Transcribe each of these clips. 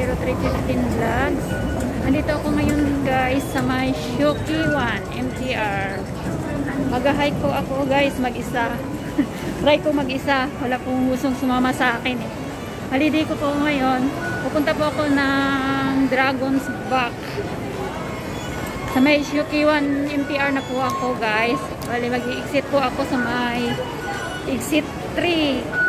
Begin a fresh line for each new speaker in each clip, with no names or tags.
Chai 0315 Vlogs. Andito ako ngayon guys sa may Shukiwan MTR. Mag-hike ko ako guys mag-isa. Try ko mag-isa. Wala pong gustong sumama sa akin eh. Holiday ko po ngayon. Pupunta po ako ng Dragon's Back. Sa may Shukiwan MTR na po ako guys. Bali mag-exit po ako sa may exit 3.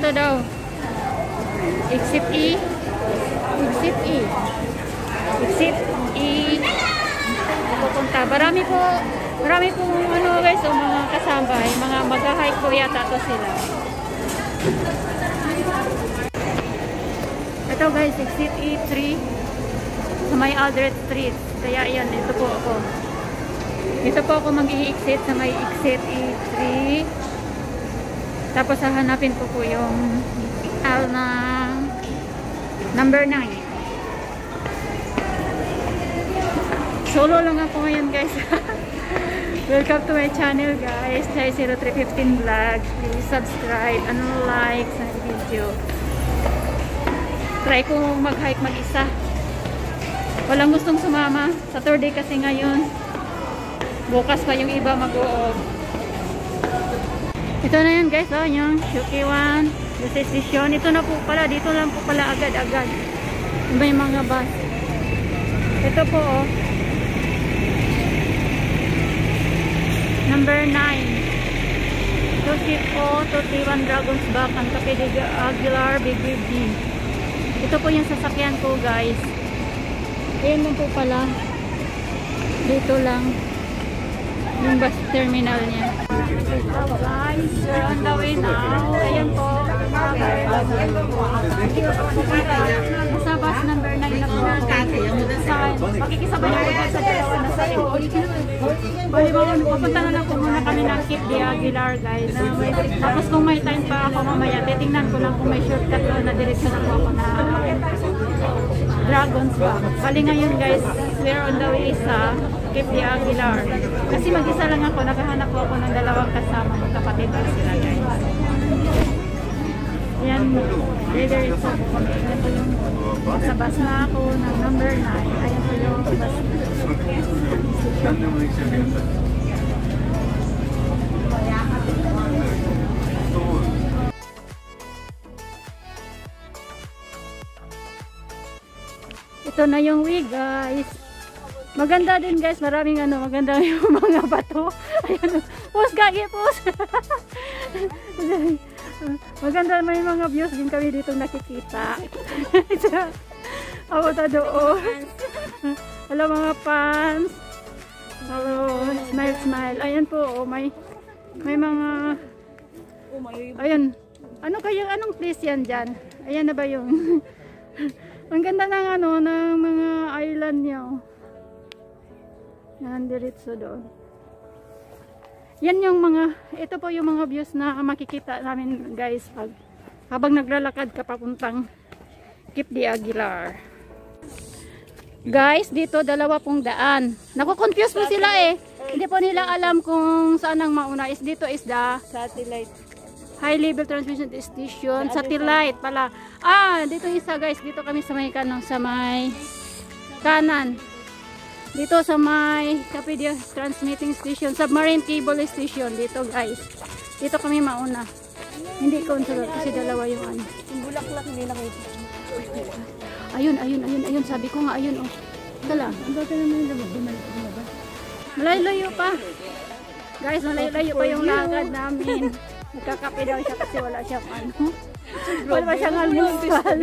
Dito daw. Exit E. Exit E. Exit E. Pupunta. Marami po, marami po ano guys, o mga kasambay, mga mag-hike po yata to sila. Ito guys, exit E3 sa may Aldred Street. Kaya yan, ito po ako. Dito po ako mag-i-exit sa may exit E3. Tapos hahanapin ko po yung L na number 9. Solo lang ako ngayon guys. Welcome to my channel guys. Chai 0315 Vlog. Please subscribe and like sa video. Try ko mag-hike mag-isa. Walang gustong sumama. Saturday kasi ngayon. Bukas pa yung iba mag-uog. Ito na yan guys, oh, yung Shukiwan, station. Ito na po pala, dito lang po pala agad-agad. May mga bus. Ito po, oh. Number 9. Toshipo, Totiwan Dragons Back, ang Kapidig Aguilar, D. Ito po yung sasakyan ko guys. Ayan lang po pala. Dito lang. Yung bus terminal niya. Guys, on the way now. Ayan po. Nasa bus number 9 na po. Saan? Makikisabay ako dyan sa dalawa na sa likod. Bali ba, papunta na lang po muna kami ng Kip de Aguilar. Tapos kung may time pa ako mamaya, titingnan ko lang kung may shortcut doon na diretso na po ako na Dragons ba? Bali ngayon guys, we're on the way sa De Aguilar. Kasi mag-isa lang ako, naghahanap po ako ng dalawang kasama. Magkapatid na sila guys. Yan, later it's a Yan po yung sa bus na ako ng number 9. Ayan po yung bus. Ito na yung wig guys. Maganda din guys, maraming ano, maganda yung mga bato. Ayan, pose gagi, pose. maganda may mga views din kami dito nakikita. Ako ta doon. Hello mga fans. Hello, smile smile. Ayan po, oh, may may mga Ayan. Ano kaya anong place yan diyan? Ayan na ba yung Ang ganda ng ano, ng mga island niya. Oh. Yan, diretso doon. Yan yung mga, ito po yung mga views na makikita namin guys pag habang naglalakad ka papuntang Kip de Aguilar. Guys, dito dalawa pong daan. Nako-confuse po sila eh. Hindi po nila alam kung saan ang mauna. Is dito is the
Satellite.
high level transmission station satellite pala ah dito isa guys dito kami sa may kanong sa may kanan dito sa may Capidia transmitting station submarine cable station. Dito guys. Dito kami mauna. Hindi ko unsulot kasi dalawa yung ano.
Yung bulaklak hindi nakita.
ayun ayun ayun ayun. Sabi ko nga ayun oh. Dala ang bata naman yung bumalik ba malayo pa. Guys malayo pa yung lakad namin. Nagkakape daw siya kasi wala siyang ano. Wala pa siyang almusal.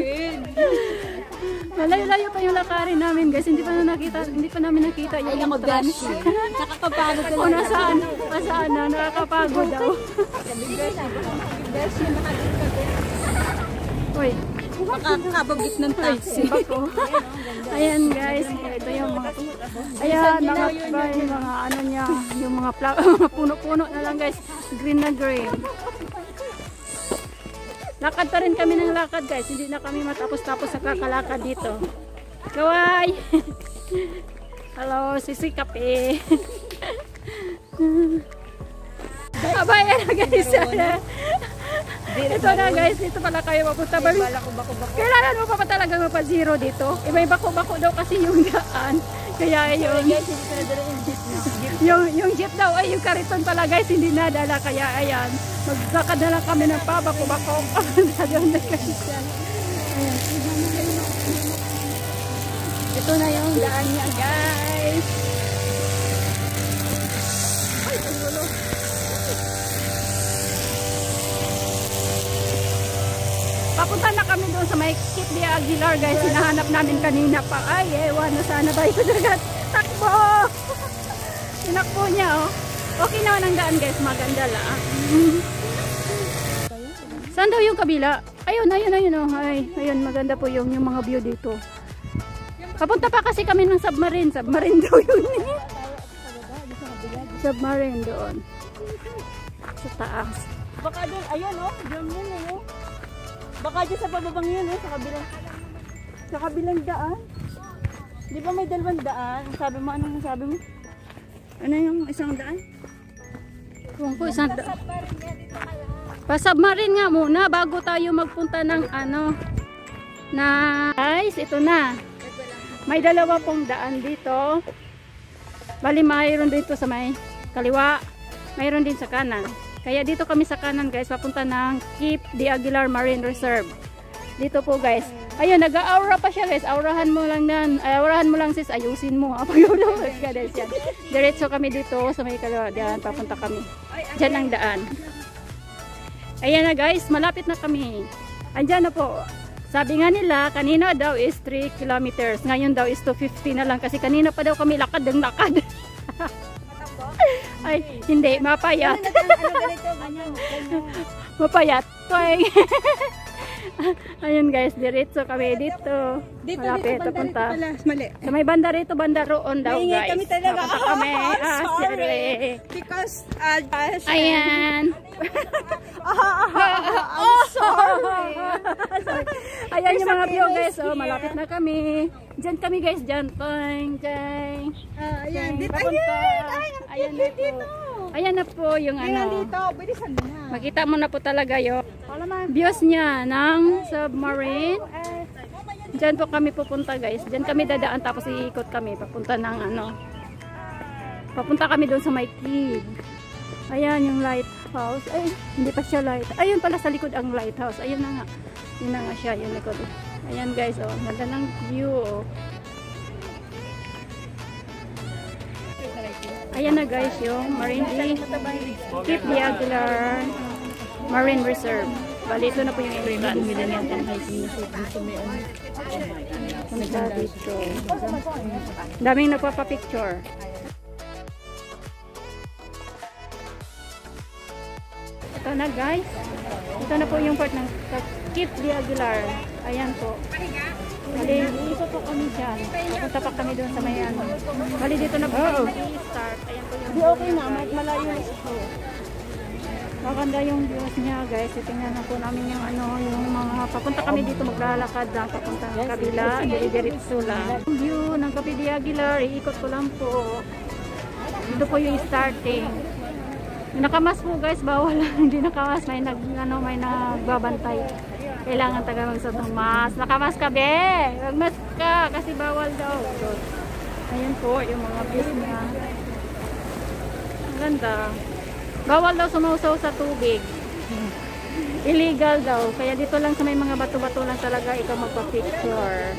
Malayo-layo pa yung lakarin namin guys. Hindi pa na nakita, hindi pa namin nakita yung trans.
Beshi. Nakakapagod ka
O nasaan? Nasaan na? Nakakapagod daw. Uy,
Makakabagit ng taxi.
Ayan guys, ito yung mga Ayan, mga mga ano niya, yung mga puno-puno na lang guys. Green na green. Lakad pa rin kami ng lakad guys. Hindi na kami matapos-tapos sa kakalakad dito. Kaway! Hello, sisi kape. Abay, ano guys? Ito na guys, dito pala kayo mapunta. Bali, kailangan mo pa pa talaga mapa zero dito. Eh, may bako-bako daw kasi yung daan. Kaya yun. Yung, yung jeep daw ay yung kariton pala guys, hindi nadala. Kaya ayan, magsakad na lang kami ng pabako-bako. Doon na yan. Ayan. Ito na yung daan niya guys. Ay. Papunta na kami doon sa may Kit de Aguilar guys. Hinahanap namin kanina pa. Ay, ewan na sana ba yung dagat. Takbo! Tinakbo niya oh. Okay naman ang daan guys. Maganda lang. Saan daw yung kabila? Ayun, ayun, ayun oh. Ay, ayun, maganda po yung, yung mga view dito. Papunta pa kasi kami ng submarine. Submarine daw yun eh. Submarine doon. Sa taas.
Baka doon, ayun oh, doon yun eh oh. Baka dyan sa pababang yun oh, sa kabilang, sa kabilang daan. Di ba may dalawang daan? Sabi mo, anong sabi mo? Ano yung isang daan?
Kung ko isang da- Pa-submarine nga muna bago tayo magpunta ng ano na guys, ito na. May dalawa pong daan dito. Bali mayroon dito sa may kaliwa. Mayroon din sa kanan. Kaya dito kami sa kanan guys, papunta ng Keep de Aguilar Marine Reserve. Dito po guys. Ayun, nag-aura pa siya guys. Aurahan mo lang nan. Ay, aurahan mo lang sis, ayusin mo. Pag-ulawag ka guys yan. Diretso kami dito sa may kaliwa. Diyan, papunta kami. Diyan ang daan. Ayan na guys, malapit na kami. Andyan na po. Sabi nga nila, kanina daw is 3 kilometers. Ngayon daw is 250 na lang. Kasi kanina pa daw kami lakad ng lakad. Ay, hindi, mapayat.
ano ganyan.
Mapayat. Toy. Ayun guys, diretso kami dito.
Dito,
Malapit,
dito, rito pala. Mali.
Sa may banda rito, banda roon daw
Maingay
guys.
kami talaga.
Papunta kami.
Oh,
Ah,
sorry.
sorry.
Because, uh, uh,
Ayan.
oh, sorry.
Ayan yung mga view guys. Oh, malapit na kami. Diyan kami guys. Diyan. Toing, toing.
Ah, ayan, dito, ayan. Ay, ang
Ayan
cute
na po.
dito.
Ayan na po yung
Ayan,
ano.
dito. Pwede saan mo na.
Makita mo na po talaga yung views niya ng submarine. Diyan po kami pupunta guys. Diyan kami dadaan tapos iikot kami papunta ng ano. Papunta kami doon sa may. Ayan yung lighthouse. Ay, hindi pa siya light. Ayun pala sa likod ang lighthouse. Ayun na nga. Yun na nga siya yung likod. Ayan guys, oh. Ganda ng view, oh. Ayan na guys yung Marine Keep the Aguilar Marine Reserve. Bali, ito na po yung entrance. Punta dito. Daming nagpapapicture. Ito na guys. Ito na po yung part ng Keep the Aguilar. Ayan po. Bali, dito po kami dyan. Papunta pa kami doon sa may ano. Bali, dito na po kami start Ayan po yung
Di okay na, may malayo na siya.
Maganda yung views niya guys. Titingnan na po namin yung ano, yung mga papunta kami dito maglalakad lang papunta ng kabila. Dire-diretso lang. Yung view ng Cape de Aguilar, iikot ko lang po. Dito po yung starting. Yung nakamas po guys, bawal hindi nakamas. May nag, ano, may nagbabantay. Kailangan taga magsuot ng mask. Nakamas ka be! Magmask ka kasi bawal daw. So, ayun po yung mga views niya. Ang ganda. Bawal daw sumusaw sa tubig. Illegal daw. Kaya dito lang sa may mga bato-bato lang talaga ikaw magpa-picture.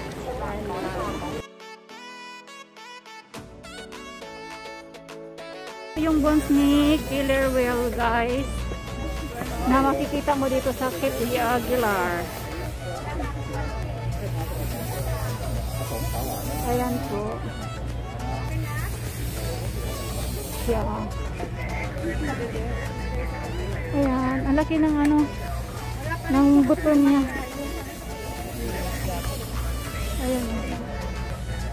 Yung bones ni Killer Whale guys na makikita mo dito sa de Aguilar. Ayan po. Yeah. Ayan, ang laki ng ano, ng buto niya. Ayan.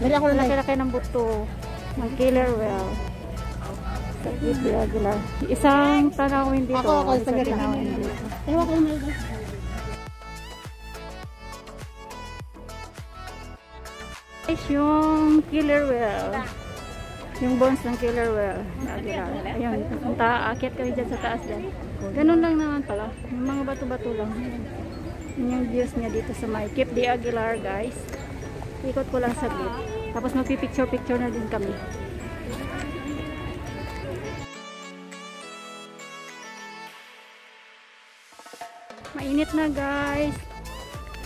Ang laki-laki ng buto. Ng killer whale. Luis de Aguilar. Isang tanawin dito.
Ako, ako,
isang tanawin dito.
Ewan ko na.
Guys, yung killer whale. Yung bones ng killer whale. Aguilar. Ayun, aakit kami dyan sa taas dyan. Ganun lang naman pala. Yung mga bato-bato lang. Yun yung views niya dito sa may Cape de Aguilar, guys. Ikot ko lang saglit. Tapos magpipicture-picture na din kami. Mainit na guys.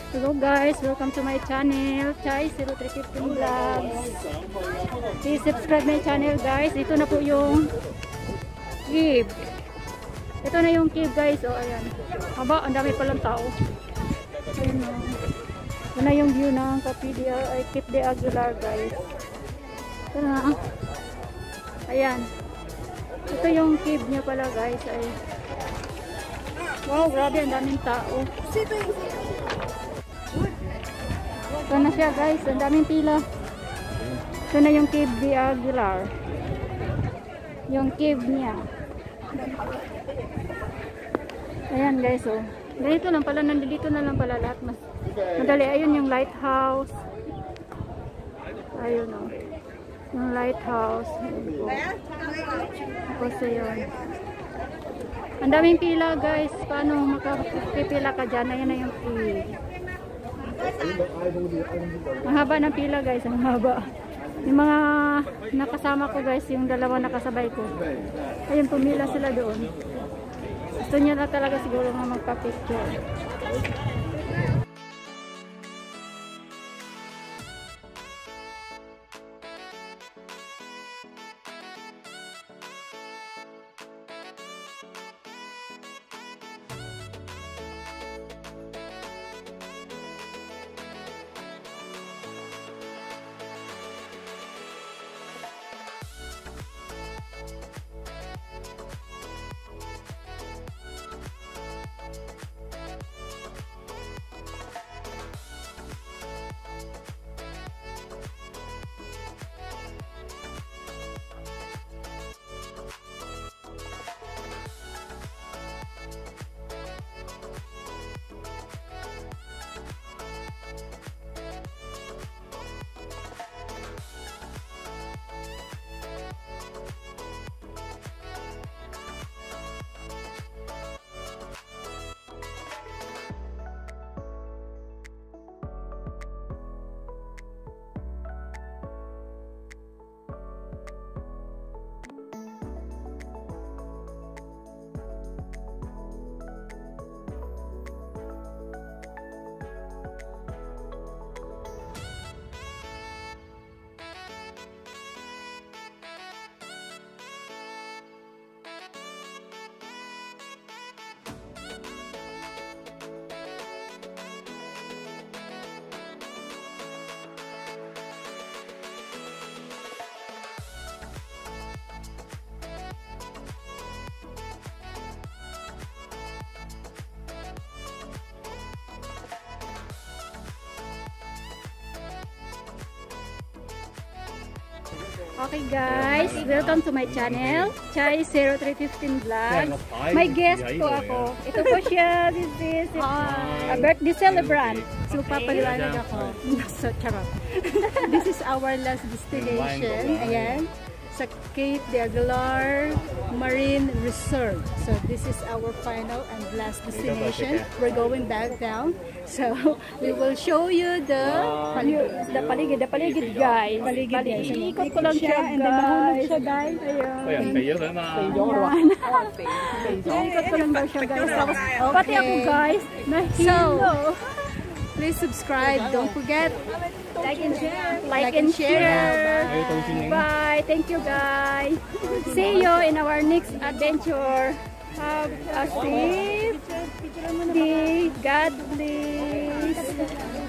Hello guys, welcome to my channel, Chai 0315 Vlogs. Please subscribe my channel guys. Ito na po yung cave. Ito na yung cave guys. Oh, ayan. Haba, ang dami palang tao. Ayan. Ito na yung view ng Capidia, ay Cape de Aguilar guys. Ito na. Ayan. Ito yung cave niya pala guys. Ay. Wow, grabe ang daming tao. Ito na siya guys, ang daming pila. Ito na yung cave de Aguilar. Yung cave niya. Ayan guys, oh. Dito lang pala, nandito na lang pala lahat. Mas madali. Ayun yung lighthouse. Ayun oh. Yung lighthouse. Ayun po. Tapos ayun. Ang daming pila guys. Paano makapipila ka dyan? Ayan na yung pila. Ang haba ng pila guys. Ang haba. Yung mga nakasama ko guys, yung dalawa nakasabay ko. Ayun, pumila sila doon. Gusto niya na talaga siguro nga magpa-picture. Okay guys, welcome to my channel, Chai 0315 Vlog. May guest po ako. Ito po siya, this is a birthday celebrant.
So, papaliwanag ako. so, charot. This is our last destination. Ayan sa Cape de Aguilar Marine Reserve. So this is our final and last destination. We're going back down. So we will show you the paligid.
The paligid, the paligid guys.
Paligid. paligid.
Ikot ko lang siya
and then mahulog siya guys.
Ayun. Kayo ha ma.
Ikot ko lang daw siya guys. Pati ako guys. So,
Please subscribe. Don't forget.
Like and share.
Like
and share. Bye. Thank you guys. See you in our next adventure. Have a safe day. God bless.